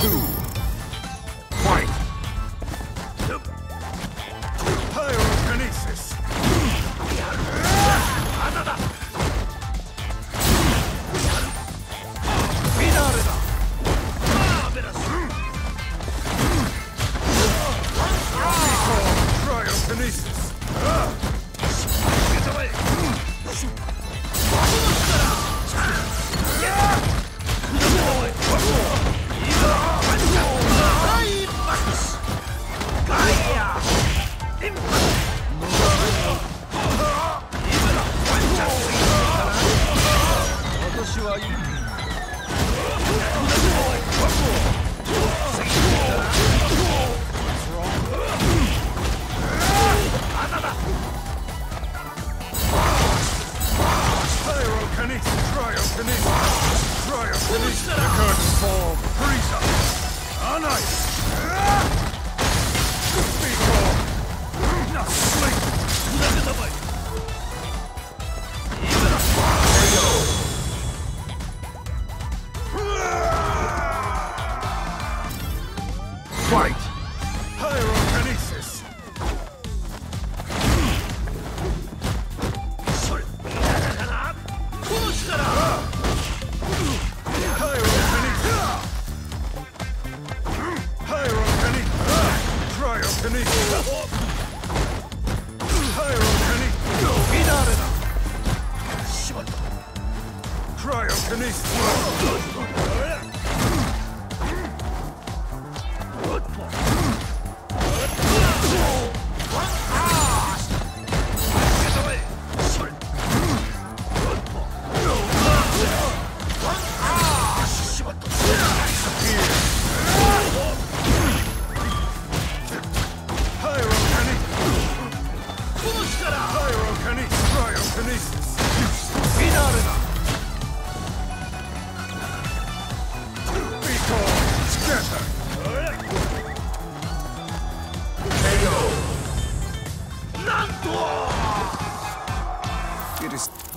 two. Denise!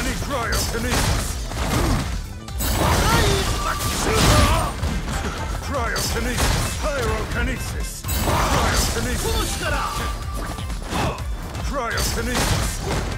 Cryokinesis! Pyrokinesis! Cryokinesis! Cryokinesis!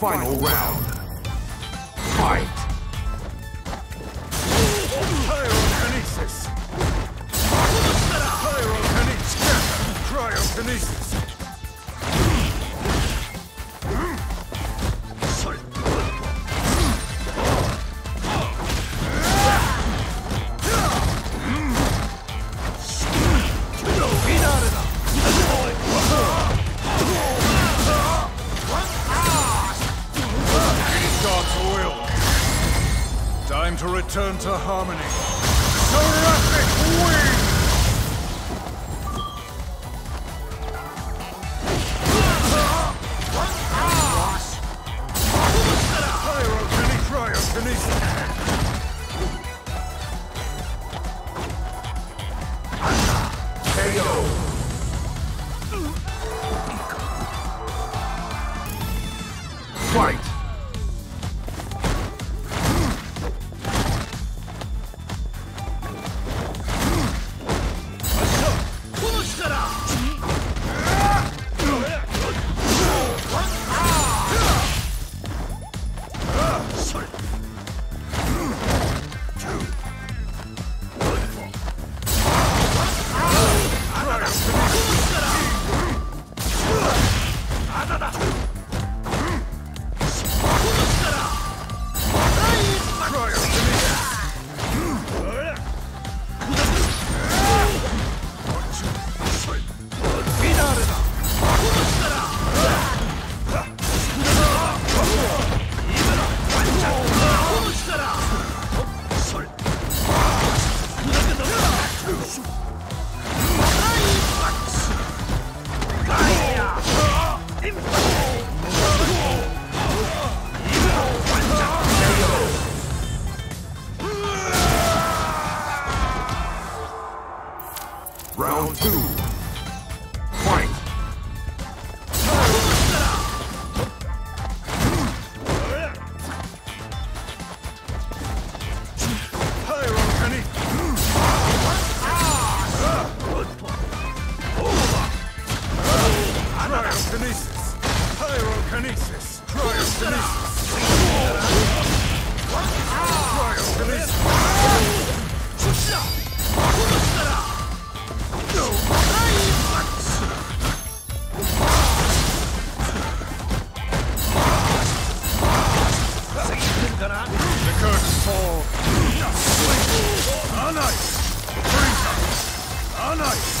Final round. Fight! Pyrokinesis! Pyrokinesis! Cryokinesis! Return to harmony. Seraphic Wing! Cryokinesis! Cryokinesis! The curtain fall. On ice. On ice.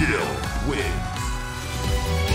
Gill wins.